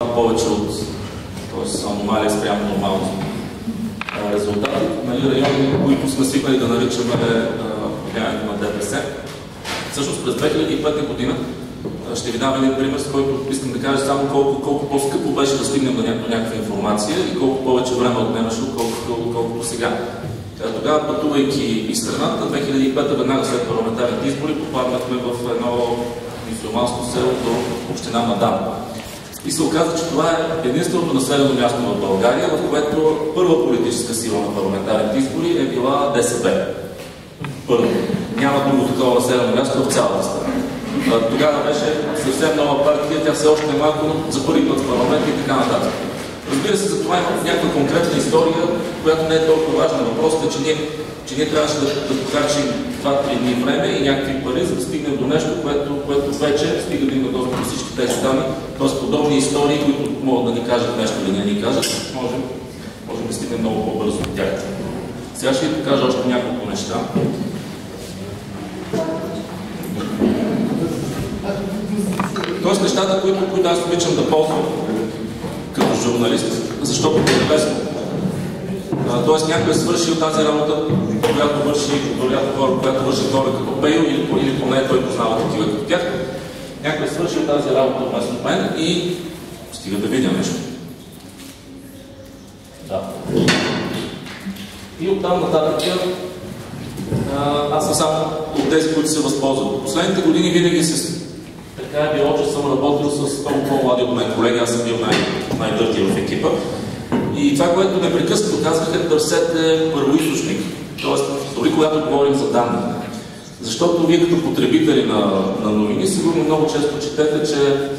повече от т.е. аномалия спрямо нормално резултати. Нали, райони, които сме свикнали да наричаме влиянието на ДПС. Всъщност през 2005 година ще ви дам един пример, с който искам да кажа само колко, колко по-скъпо беше да стигнем до някаква информация и колко повече време отнемаше, отколкото, колкото сега. Тогава, пътувайки из страната, 2005 веднага след парламентарните избори, попаднахме в едно мусулманско село до община Мадан. И се оказа, че това е единственото населено място в България, в което първа политическа сила на парламентарните избори е била ДСБ. Първо. Няма друго такова населено място в цялата страна. Тогава беше съвсем нова партия, тя все още е малко, за първи път в парламент и така нататък. Разбира се, за това има някаква конкретна история, която не е толкова важна. Въпросът е, че ние, че ние трябваше да, да покачим 2-3 дни време и някакви пари, за да стигнем до нещо, което, което вече стига да има достъп до всички тези данни. Тоест подобни истории, които могат да ни кажат нещо или не ни кажат, можем, можем да стигнем много по-бързо от тях. Сега ще ви покажа още няколко неща. Тоест нещата, които, които аз обичам да ползвам журналист, защото е лесно. Тоест някой е свършил тази работа, която върши, която върши хора като Пейо или, или поне той познава такива като тях. Някой е свършил тази работа вместо мен и стига да видя нещо. Да. И оттам нататък аз съм само от тези, които се възползват. Последните години винаги се така е било, че съм работил с много по-млади от мен колеги, аз съм бил най- най-дърти в екипа. И това, което непрекъснато казваха, търсете първоисточник. Тоест, дори когато говорим за данни. Защото вие като потребители на, на новини, сигурно много често четете, че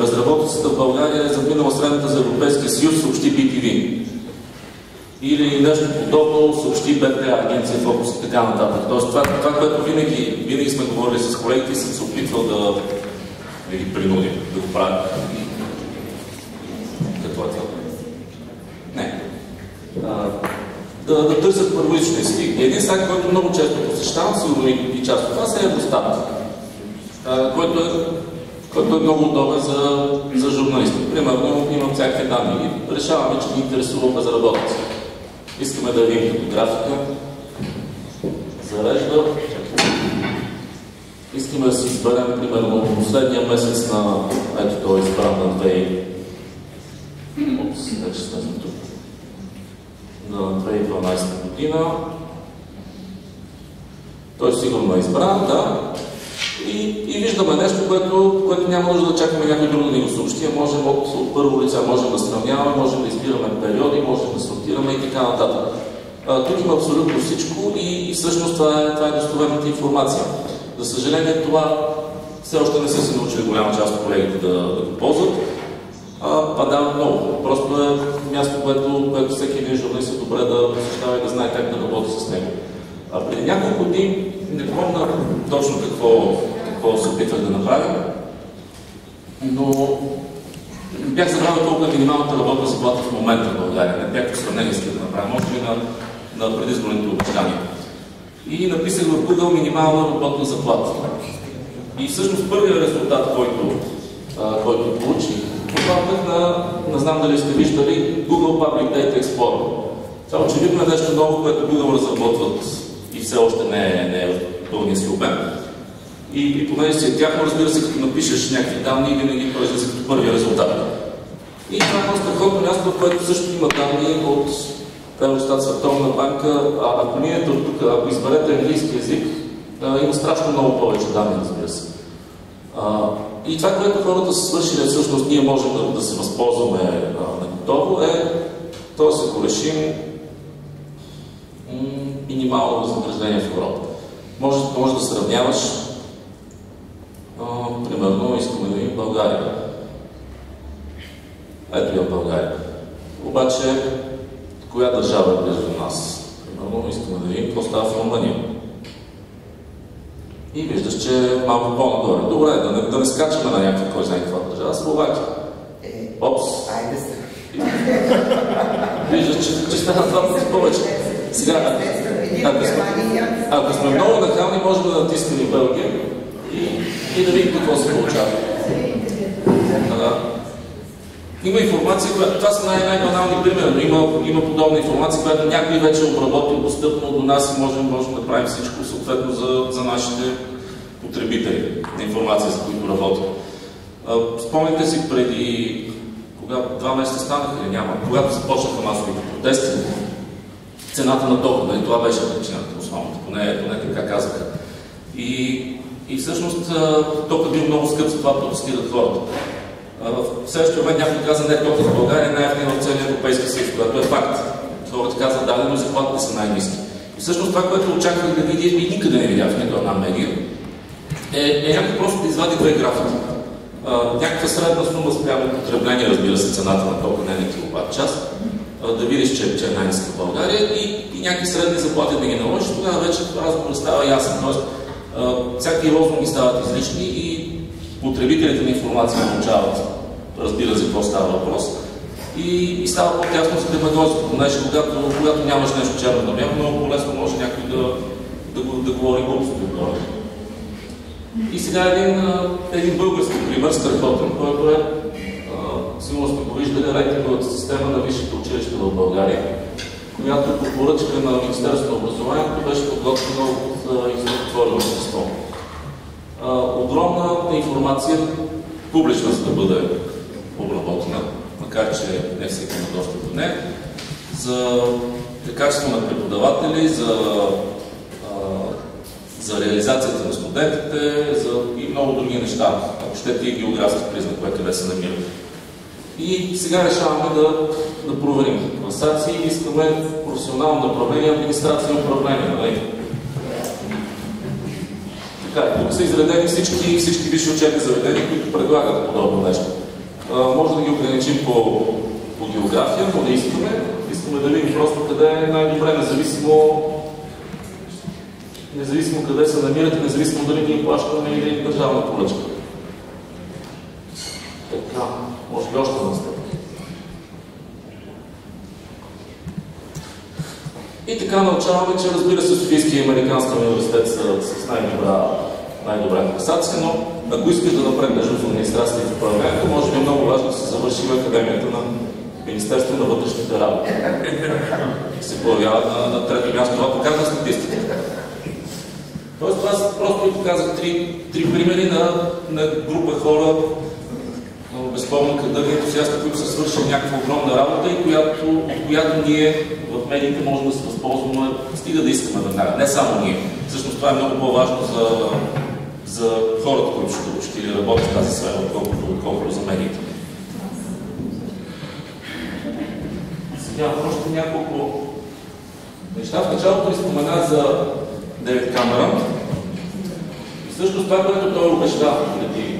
безработицата в България е задминала средната за Европейския съюз, съобщи BTV. Или нещо подобно съобщи БТА, агенция Фокус и така нататък. Тоест това, това което винаги, винаги сме говорили с колегите и съм се опитвал да, да ги принудим да го правят. Какво е това? Не. А, да, да търсят първоисточници. Един сайт, който много често посещавам, сигурно и част от вас е Евростат, който е който е много удобен за, за журналисти. Примерно имам всякакви данни и решаваме, че ни интересува безработица. Искаме да видим като графика. Зарежда. Искаме да си изберем, примерно, последния месец на... Ето, той е избран на 2... Опс, вече сме тук. На 2012 година. Той сигурно е избран, да. И, и виждаме нещо, което, което няма нужда да чакаме някой друг да ни го съобщи, можем от, от първо лица, можем да сравняваме, можем да избираме периоди, можем да сортираме и така нататък. А, тук има абсолютно всичко и, и всъщност това е, това е достоверната информация. За съжаление, това все още не са се научили голяма част от колегите да, да го ползват. А, падава много. Просто е място, което, което всеки един журналист е добре да посещава и да знае как да работи с него. А преди няколко дни, не помня точно какво, какво се опитвах да направя, но бях забравил колко е минималната работна заплата в момента в България. Не бях сравнение с да направя, може би на, на предизборните обещания. И написах в Google минимална работна заплата. И всъщност първият резултат, който, а, който получих, попаднах на, не знам дали сте виждали, Google Public Data Explorer. Това очевидно е нещо ново, което Google разработват и все още не е, не е в пълния си обем. И, и понеже си е тяхно, разбира се, като напишеш някакви данни, винаги той излиза като първия резултат. И това е едно страхотно място, в което също има данни от Евростат Световна банка. А ако минете от тук, ако изберете английски язик, има страшно много повече данни, разбира се. И това, което хората са свършили, всъщност ние можем да, да се възползваме на готово, е, т.е. ако решим минимално възнаграждение в Европа. Може, може да сравняваш, а, примерно, искаме да видим България. Ето я България. Обаче, коя държава е близо до нас? Примерно, искаме да видим какво става в Румъния. И виждаш, че е малко по-нагоре. Добре, да не, да не скачаме на някаква, кой знае каква държава. Словакия. Опс. Айде се. Виждаш, че, че стана два пъти повече. Сега, ако сме, ако сме много нахални, можем да натиснем и Белгия и, и да видим какво се получава. Има информация, която това са най- най-банални примери, но има, има подобна информация, която някой вече е обработил достъпно до нас и можем, можем да правим всичко съответно за, за нашите потребители на информация, за които работим. Спомните си преди кога два месеца станаха или няма, когато започнаха масовите протести, цената на тока, нали? това беше причината основната, поне, поне така казаха. И, и всъщност тока бил много скъп, за това протестират хората. В следващия момент някой каза, не, тока в България е най-ефтин в целия Европейски съюз, когато е факт. Хората казват, да, но заплатите са най-низки. И всъщност това, което очаквах да видя и никъде не видях в нито една медия, е, е някой просто да извади две графики. някаква средна сума спрямо потребление, разбира се, цената на тока не на киловатт час, да видиш, че, че е най-ниска в България и, и някакви средни заплати да ги наложиш, тогава вече разговорът става ясен. Тоест, всяки лозунги стават излишни и потребителите на информация научават, разбира за какво става въпрос. И, и става по-тясно за демагозията, понеже когато, когато нямаш нещо черно на бяло, много по-лесно може някой да, да, да, да говори глупости отгоре. И сега един, един български пример, страхотен, който е, сигурно сме го виждали, рейтинговата система на висшите училища в България, която по поръчка на Министерството на образованието беше подготвена от Институт общество. Огромна информация, публична за да бъде обработена, макар че не всеки има достъп до нея, за качество на преподаватели, за за реализацията на студентите за и много други неща, ако щете и географски признак, кое къде се намира. И сега решаваме да, да проверим класации и искаме професионално направление администрация и управление. Нали? Така, тук са изредени всички, всички висши учебни заведения, които предлагат подобно нещо. А, може да ги ограничим по, по география, но не искаме. Искаме да видим просто къде е най-добре, независимо независимо къде се намирате, независимо дали ние плащаме или държавна поръчка. Така, може би още на стъпки. И така научаваме, че разбира се Софийския и Американски университет са с най-добра най-добра класация, но ако искаш да напреднеш в администрацията и в управлението, може би е много важно да се завърши в Академията на Министерство на вътрешните работи. се появява на, на трето място. Това показва статистиката. Тоест, това просто ви показах три, три примери на, на група хора, безспорно кадърни ентусиасти, които са свършили някаква огромна работа и която, от която ние в медиите можем да се възползваме, стига да искаме веднага. Не само ние. Всъщност това е много по-важно за, за хората, които ще, ще работят в тази сфера, отколкото, отколкото за медиите. Сега още няколко неща. В началото ви спомена за Девид Камерън. И всъщност това, което той обещава преди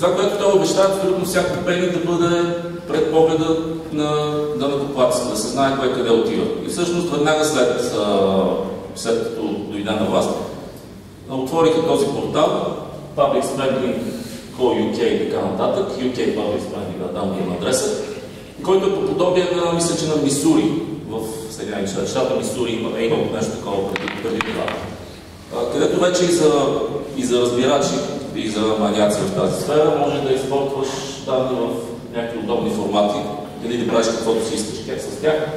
Това, което той обещава, абсолютно всяко пени да бъде пред погледа на данъкоплатците, да се знае кое къде отива. И всъщност веднага след, след като дойде на власт, отвориха този портал, Public Spending UK и така нататък, UK Public Spending, да дам има адреса, който е по подобие на, мисля, че на Мисури, в Съединените щати, щата Мисури има, е имало нещо такова преди, преди това. Където вече и за, и за разбирачи, и за маняци в тази сфера, може да използваш данни в някакви удобни формати, или да правиш каквото си искаш как с тях.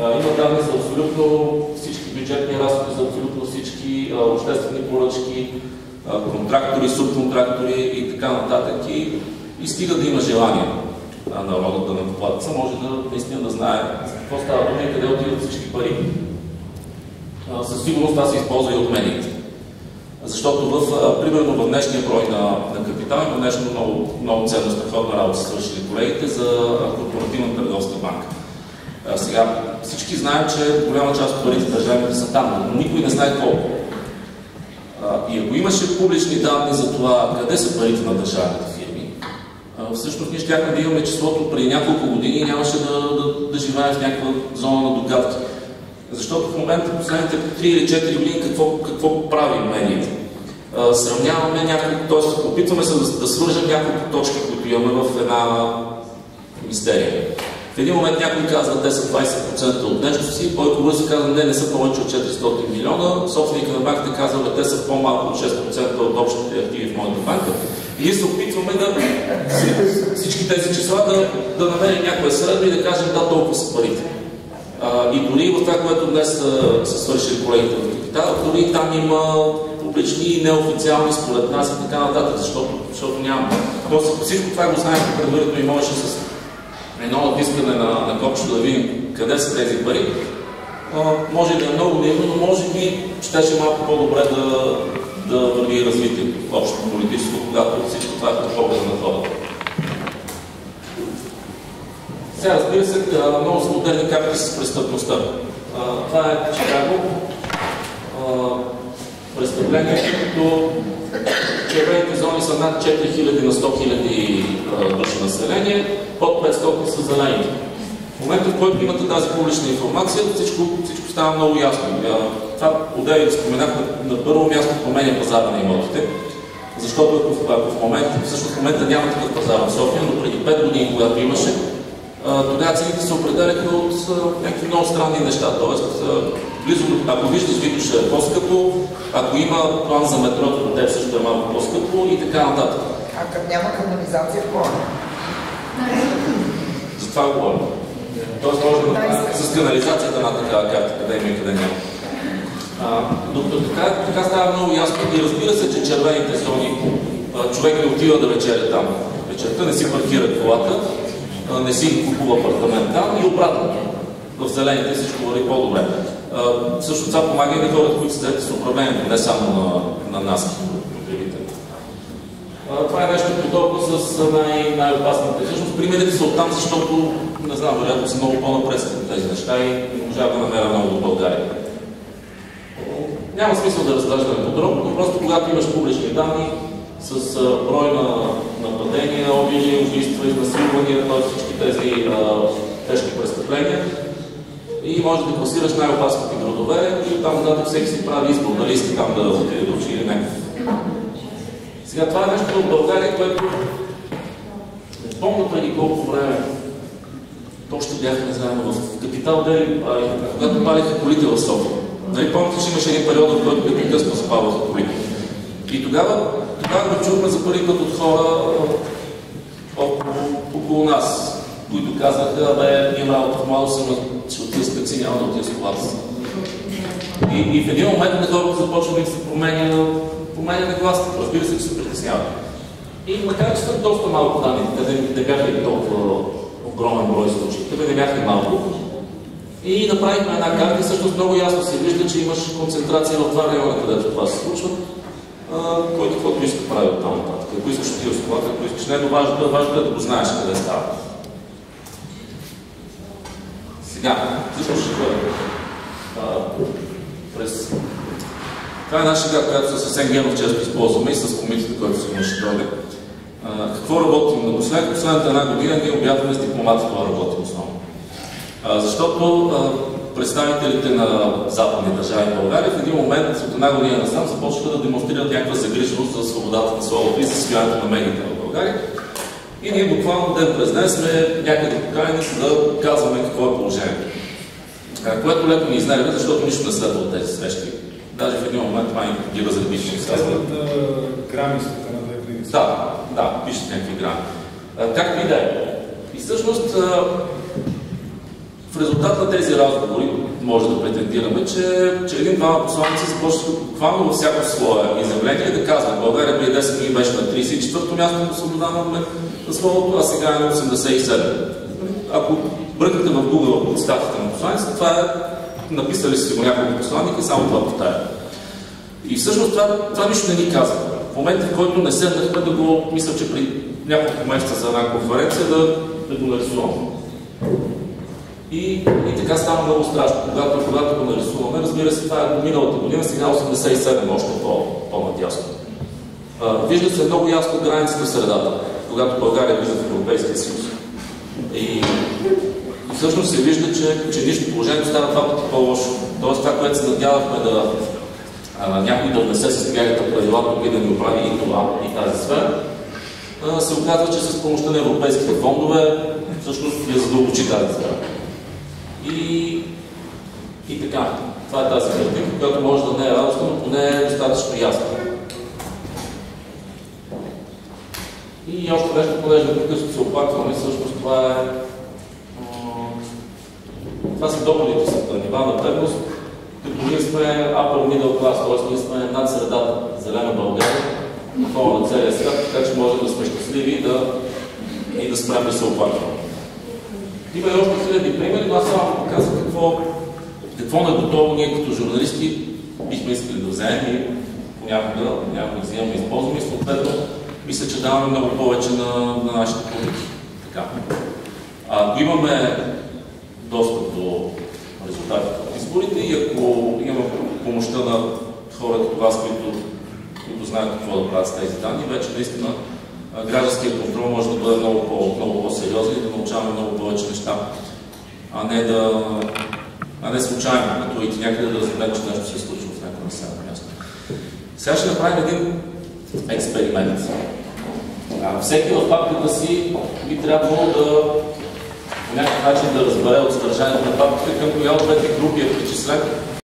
Има данни за абсолютно всички бюджетни разходи, за абсолютно всички обществени поръчки, контрактори, субконтрактори и така нататък. И, и стига да има желание народът да накоплатеца, може да наистина да знае какво става дума и къде отиват всички пари. Със сигурност това се използва и от медиите. Защото в, примерно в днешния брой на, на капитал има нещо много, много ценно страхотна работа свършили колегите за корпоративна търговска банка. А, сега всички знаем, че голяма част от парите държавните са там, но никой не знае колко. А, и ако имаше публични данни за това къде са парите на държавните фирми, а, всъщност ние щяхме да имаме числото преди няколко години и нямаше да, да, да живеем в някаква зона на догадки. Защото в момента, последните 3 или 4 години, какво, какво правим медиите? сравняваме някакво, т.е. опитваме се да, да свържем няколко точки, които имаме в една мистерия. В един момент някой казва, те са 20% от нещо си, Бойко Борисов казва, не, не са повече от 400 милиона, собственика на банката казва, те са по-малко от 6% от общите активи в моята банка. И ние се опитваме да всички тези числа да, да намерим някоя средна и да кажем, да, толкова са парите. И дори в това, което днес са, свършили колегите в капитал, дори там има публични и неофициални според нас и така нататък, защото, защото няма. Тоест, всичко това го знаем предварително и можеше с едно натискане на, на копчето да видим къде са тези пари. А, може да е много наивно, но може би щеше малко по-добре да, да върви развитието общо политическо, когато всичко това е по на хората. Сега разбира се, много са модерни карти с престъпността. Това е Чикаго. Престъпление, като червените зони са над 4000 на 100 000 души население, под 500 са зелените. В момента, в който имате тази публична информация, всичко, всичко става много ясно. Това отдели споменах на, на първо място променя пазара на имотите, защото ако, ако в момента, всъщност в момента няма такъв пазар в София, но преди 5 години, когато имаше, тогава цените се определяха от някакви много странни неща. Тоест, близо, ако виждаш Витоша е по-скъпо, ако има план за метрото до теб също е малко по-скъпо и така нататък. А като няма канализация в плана? За това говорим. Тоест може да направим с канализацията на такава карта, къде има и къде няма. Докато така, така става много ясно и разбира се, че червените зони, човек не отива да вечеря там. Вечерта не си паркира колата, не си купува апартамент там и обратно. В зелените всичко върви по-добре. Също това помага и на хората, които са с управлението, не само на, на нас, потребители. Това е нещо подобно с най- най-опасните. Всъщност примерите са оттам, защото, не знам, вероятно са много по-напред тези неща и не можа да намеря много до България. Няма смисъл да разглеждаме подробно, но просто когато имаш публични данни, с брой на нападения, обиди, убийства, изнасилвания, т.е. всички тези а, тежки престъпления. И може да класираш най-опасните градове и там нататък всеки си прави избор, дали иска там да отиде да учи или не. Сега това е нещо в България, което не помня преди колко време. Точно бяхме заедно в Капитал Дели, когато палиха колите в София. Нали помните, че имаше един период, в който непрекъснато запалваха колите. И тогава, тогава го чухме за първи път от хора около, нас, които казаха, бе, ние работа в малко съм, ще отида с такси, няма да отида с колата. И, и в един момент на хората започва да се променя, променя нагласата, разбира се, че се притесняват. И макар, че са доста малко данни, те не бяха и толкова огромен брой случаи, те не бяха малко, и направихме една карта и всъщност много ясно се вижда, че имаш концентрация в два района, където това се случва който каквото иска прави от там нататък. Ако искаш да отиваш колата, ако искаш не, но важно, е, важно е да го знаеш къде става. Сега, всъщност ще бъде. През... Това е една шега, която със съвсем генов често използваме и с комитета, който се ще дойде. какво работим напоследък? Последната една година ние обядваме с дипломати това работим основно. Защото представителите на западни държави в България в един момент от една година насам започнаха да демонстрират някаква загриженост за свободата на словото и за състоянието на медиите в България. И ние буквално ден през ден сме някъде поканени, за да казваме какво е положението. Което леко ни изнервя, защото нищо не следва от тези срещи. Даже в един момент май ги разредиш. Казват грами на две. Да, да, пишат някакви грами. Както и да е. И всъщност в резултат на тези разговори може да претендираме, че, че един-двама посланици започнаха буквално във всяко свое изявление да казват, България преди 10 години беше на 34-то място по свобода на словото, а сега е на 87. Ако бръкнете в Google статията на посланиците, това е написали си го няколко посланника и само това повтаря. И всъщност това, това нищо не ни казва. В момента, в който не седнахме да го, мисля, че при няколко месеца за една конференция да, да го нарисуваме. И, и така става много страшно. Когато, когато го нарисуваме, разбира се, това е миналата година, сега 87, още по-надясно. По вижда се много ясно границата в средата, когато България влиза в Европейския съюз. И, всъщност се вижда, че, че нищо положението става два пъти по-лошо. Тоест това, което се надявахме да а, някой да внесе с бягата правила тук и да ни оправи и това, и тази сфера, се оказва, че с помощта на европейските фондове всъщност я задълбочи тази сфера. И, и така, това е тази картинка, която може да не е радостна, но поне е достатъчно ясна. И още нещо, понеже непрекъснато се оплакваме, всъщност това е това са доходите са нива на бедност, като ние сме upper middle class, т.е. ние сме над средата, зелена България, на фона на целия свят, така че можем да сме щастливи и да, и да спрем да се оплакваме. Има и още хиляди примери, но аз само показвам какво, какво наготово ние като журналисти бихме искали да вземем и понякога, някога взимаме използваме и съответно мисля, че даваме много повече на, на нашите политики. Така. Ако имаме достъп до резултатите от изборите и ако имаме помощта на хората от вас, които, които знаят какво да правят с тези данни, вече наистина гражданският контрол може да бъде много, по, много по-сериозен и да научаваме много повече неща, а не да а не случайно, като и някъде да разберем, че нещо се е случило в някакво населено място. Сега ще направим един експеримент. А, всеки в папката си би трябвало да по някакъв начин да разбере от съдържанието на папката към коя от двете групи е причислен